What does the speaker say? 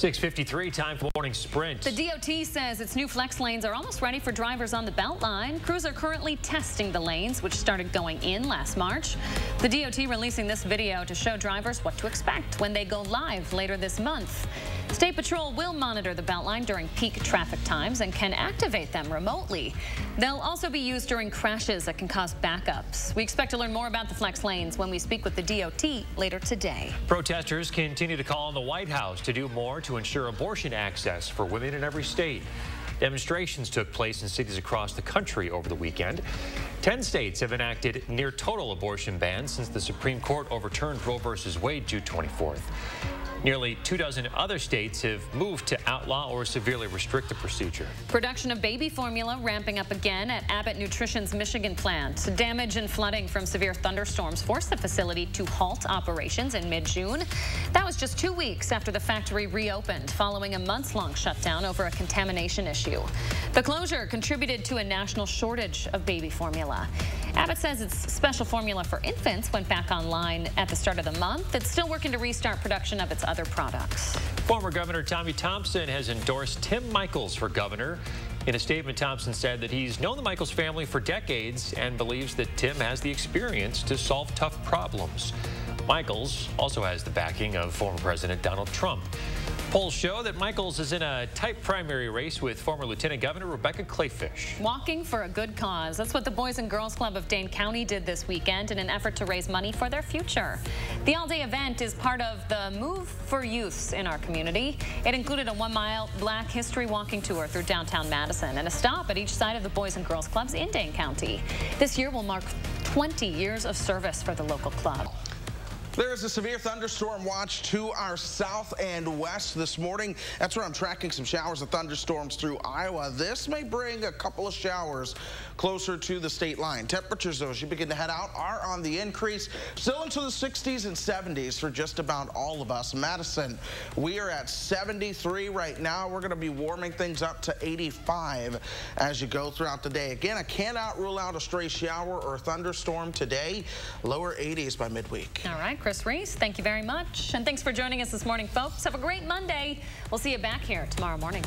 653 time for morning sprint. The DOT says its new flex lanes are almost ready for drivers on the Beltline. Crews are currently testing the lanes, which started going in last March. The DOT releasing this video to show drivers what to expect when they go live later this month. State Patrol will monitor the Beltline during peak traffic times and can activate them remotely. They'll also be used during crashes that can cause backups. We expect to learn more about the flex lanes when we speak with the DOT later today. Protesters continue to call on the White House to do more to ensure abortion access for women in every state. Demonstrations took place in cities across the country over the weekend. Ten states have enacted near total abortion bans since the Supreme Court overturned Roe v. Wade June 24th. Nearly two dozen other states have moved to outlaw or severely restrict the procedure. Production of baby formula ramping up again at Abbott Nutrition's Michigan plant. Damage and flooding from severe thunderstorms forced the facility to halt operations in mid-June. That was just two weeks after the factory reopened following a months-long shutdown over a contamination issue. The closure contributed to a national shortage of baby formula. Abbott says its special formula for infants went back online at the start of the month. It's still working to restart production of its other products. Former Governor Tommy Thompson has endorsed Tim Michels for governor. In a statement, Thompson said that he's known the Michels family for decades and believes that Tim has the experience to solve tough problems. Michels also has the backing of former President Donald Trump. Polls show that Michels is in a tight primary race with former Lieutenant Governor Rebecca Kleefisch. Walking for a good cause. That's what the Boys and Girls Club of Dane County did this weekend in an effort to raise money for their future. The all-day event is part of the Move for Youths in our community. It included a one-mile Black History walking tour through downtown Madison and a stop at each side of the Boys and Girls Clubs in Dane County. This year will mark 20 years of service for the local club. There is a severe thunderstorm watch to our south and west this morning. That's where I'm tracking some showers and thunderstorms through Iowa. This may bring a couple of showers closer to the state line. Temperatures, though, as you begin to head out, are on the increase. Still into the 60s and 70s for just about all of us. Madison, we are at 73 right now. We're going to be warming things up to 85 as you go throughout the day. Again, I cannot rule out a stray shower or thunderstorm today. Lower 80s by midweek. All right. Chris Reese, thank you very much. And thanks for joining us this morning, folks. Have a great Monday. We'll see you back here tomorrow morning.